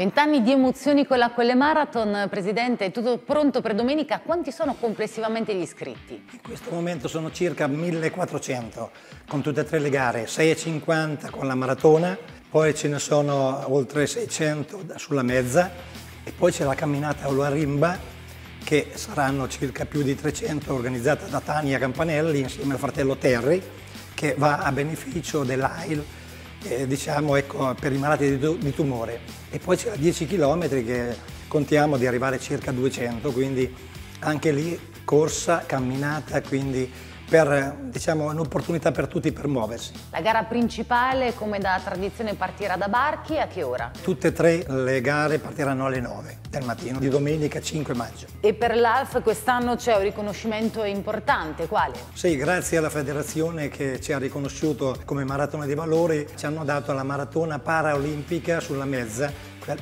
Vent'anni di emozioni con la Colle Marathon, Presidente, tutto pronto per domenica. Quanti sono complessivamente gli iscritti? In questo momento sono circa 1400 con tutte e tre le gare, 650 con la maratona, poi ce ne sono oltre 600 sulla mezza e poi c'è la camminata a Rimba che saranno circa più di 300 organizzata da Tania Campanelli insieme al fratello Terry che va a beneficio dell'AIL eh, diciamo, ecco, per i malati di, di tumore. E poi c'è 10 km che contiamo di arrivare circa a 200, quindi anche lì corsa, camminata, quindi per diciamo, un'opportunità per tutti per muoversi. La gara principale, come da tradizione, partirà da Barchi a che ora? Tutte e tre le gare partiranno alle 9 del mattino di domenica 5 maggio. E per l'ALF quest'anno c'è un riconoscimento importante, quale? Sì, grazie alla federazione che ci ha riconosciuto come maratona di valori, ci hanno dato la maratona paraolimpica sulla mezza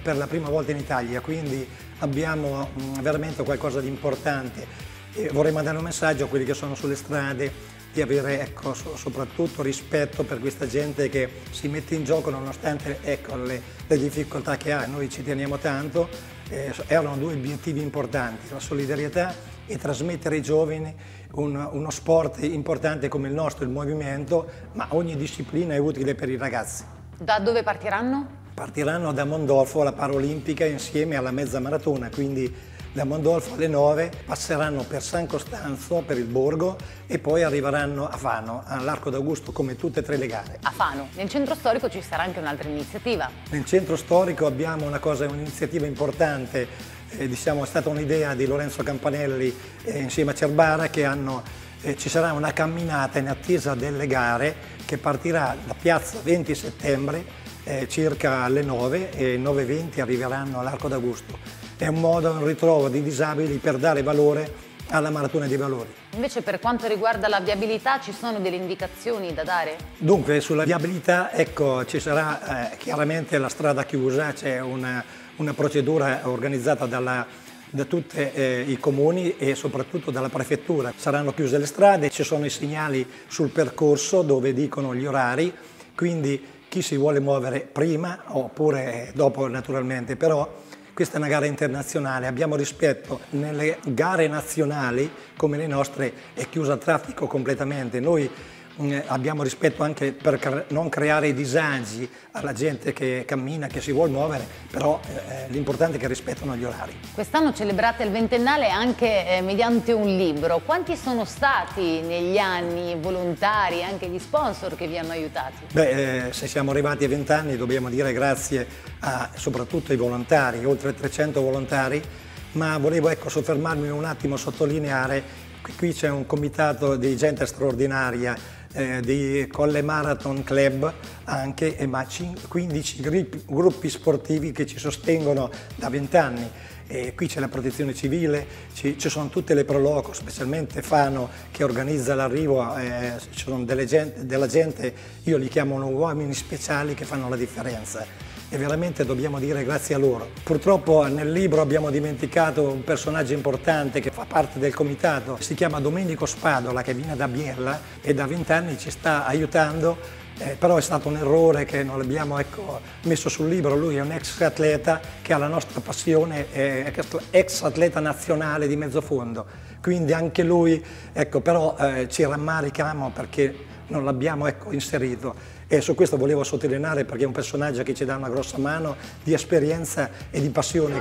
per la prima volta in Italia, quindi abbiamo mm, veramente qualcosa di importante e vorrei mandare un messaggio a quelli che sono sulle strade di avere ecco, soprattutto rispetto per questa gente che si mette in gioco nonostante ecco, le, le, difficoltà che ha. Noi ci teniamo tanto, eh, erano due obiettivi importanti, la solidarietà e trasmettere ai giovani un, uno sport importante come il nostro, il movimento, ma ogni disciplina è utile per i ragazzi. Da dove partiranno? Partiranno da Mondolfo alla Paralimpica insieme alla mezza maratona, quindi da Mondolfo alle 9 passeranno per San Costanzo, per il borgo e poi arriveranno a Fano, all'Arco d'Augusto come tutte e tre le gare. A Fano. Nel centro storico ci sarà anche un'altra iniziativa. Nel centro storico abbiamo una cosa, un'iniziativa importante, eh, diciamo, è stata un'idea di Lorenzo Campanelli eh, insieme a Cerbara che hanno, eh, ci sarà una camminata in attesa delle gare che partirà da piazza 20 settembre eh, circa alle 9 e 9.20 arriveranno all'Arco d'Augusto è un modo, un ritrovo di disabili per dare valore alla maratona dei valori. Invece per quanto riguarda la viabilità ci sono delle indicazioni da dare? Dunque sulla viabilità ecco, ci sarà eh, chiaramente la strada chiusa, c'è una, una, procedura organizzata dalla, da tutti eh, i comuni e soprattutto dalla prefettura. Saranno chiuse le strade, ci sono i segnali sul percorso dove dicono gli orari, quindi chi si vuole muovere prima oppure dopo naturalmente, però questa è una gara internazionale, abbiamo rispetto. Nelle gare nazionali, come le nostre, è chiuso al traffico completamente. Noi abbiamo rispetto anche per non creare disagi alla gente che cammina, che si vuole muovere, però eh, l'importante è che rispettano gli orari. Quest'anno celebrate il ventennale anche eh, mediante un libro. Quanti sono stati negli anni volontari, anche gli sponsor che vi hanno aiutati? Beh, eh, se siamo arrivati a vent'anni dobbiamo dire grazie a, soprattutto ai volontari, oltre 300 volontari, ma volevo ecco, soffermarmi un attimo a sottolineare che qui c'è un comitato di gente straordinaria eh, di Colle Marathon Club anche, ma 15 gruppi sportivi che ci sostengono da 20 anni. E qui c'è la protezione civile, ci, ci, sono tutte le proloco, specialmente Fano che organizza l'arrivo, eh, ci sono gente, della gente, io li chiamo uomini speciali che fanno la differenza e veramente dobbiamo dire grazie a loro. Purtroppo nel libro abbiamo dimenticato un personaggio importante che fa parte del comitato, si chiama Domenico Spadola che viene da Biella e da vent'anni ci sta aiutando eh, però è stato un errore che non l'abbiamo ecco, messo sul libro, lui è un ex atleta che ha la nostra passione, è ex atleta nazionale di mezzo fondo, quindi anche lui, ecco, però eh, ci rammarichiamo perché non l'abbiamo ecco, inserito. E su questo volevo sottolineare perché è un personaggio che ci dà una grossa mano di esperienza e di passione.